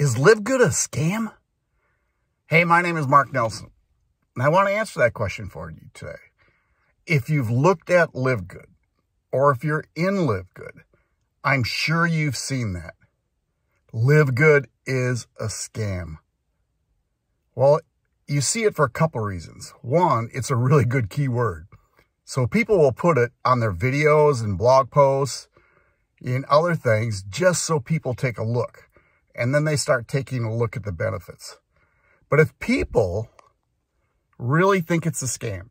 Is Live Good a scam? Hey, my name is Mark Nelson, and I want to answer that question for you today. If you've looked at Live Good, or if you're in Live Good, I'm sure you've seen that. Live Good is a scam. Well, you see it for a couple reasons. One, it's a really good keyword. So people will put it on their videos and blog posts and other things just so people take a look. And then they start taking a look at the benefits. But if people really think it's a scam,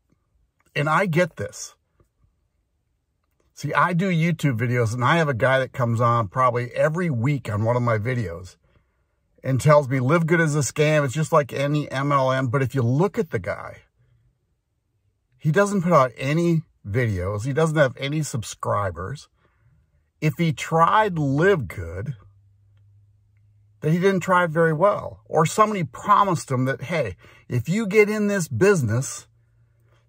and I get this. See, I do YouTube videos and I have a guy that comes on probably every week on one of my videos and tells me live good is a scam. It's just like any MLM. But if you look at the guy, he doesn't put out any videos. He doesn't have any subscribers. If he tried live good, that he didn't try very well. Or somebody promised him that, hey, if you get in this business,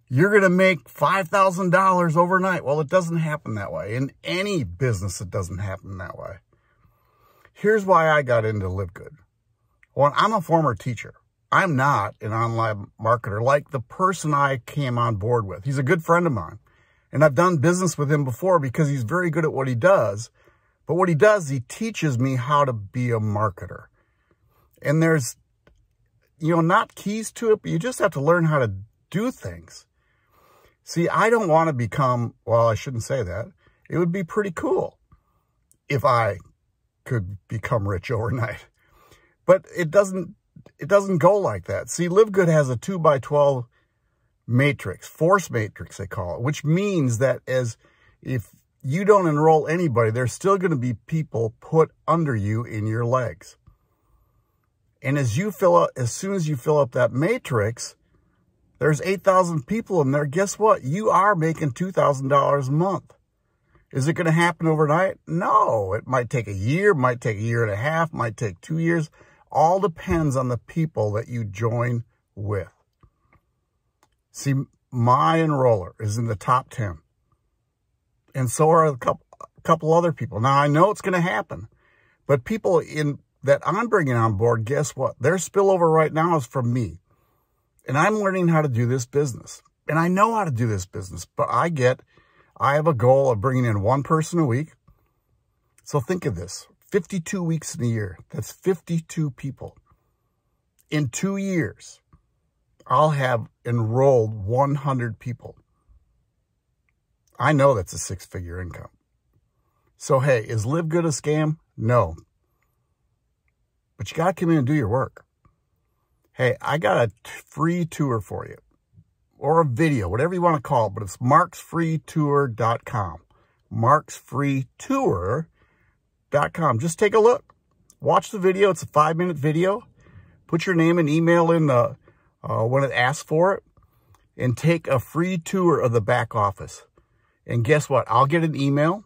you're going to make $5,000 overnight. Well, it doesn't happen that way. In any business, it doesn't happen that way. Here's why I got into Live Good. Well, I'm a former teacher. I'm not an online marketer like the person I came on board with. He's a good friend of mine. And I've done business with him before because he's very good at what he does. But what he does, he teaches me how to be a marketer. And there's, you know, not keys to it, but you just have to learn how to do things. See, I don't want to become, well, I shouldn't say that. It would be pretty cool if I could become rich overnight. But it doesn't it doesn't go like that. See, Live Good has a 2 by 12 matrix, force matrix they call it, which means that as if you don't enroll anybody, there's still going to be people put under you in your legs. And as you fill up, as soon as you fill up that matrix, there's 8,000 people in there. Guess what? You are making $2,000 a month. Is it going to happen overnight? No. It might take a year, might take a year and a half, might take two years. All depends on the people that you join with. See, my enroller is in the top 10. And so are a couple, a couple other people. Now, I know it's going to happen. But people in that I'm bringing on board, guess what? Their spillover right now is from me. And I'm learning how to do this business. And I know how to do this business. But I get, I have a goal of bringing in one person a week. So think of this. 52 weeks in a year. That's 52 people. In two years, I'll have enrolled 100 people. I know that's a six-figure income. So, hey, is Live Good a scam? No. But you got to come in and do your work. Hey, I got a free tour for you. Or a video, whatever you want to call it. But it's marksfreetour.com. marksfreetour.com com. Just take a look. Watch the video. It's a five-minute video. Put your name and email in the uh, when it asks for it. And take a free tour of the back office. And guess what? I'll get an email.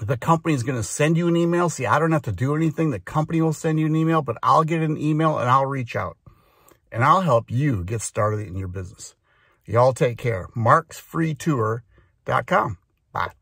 The company is going to send you an email. See, I don't have to do anything. The company will send you an email, but I'll get an email and I'll reach out. And I'll help you get started in your business. Y'all take care. marksfreetour.com. Bye.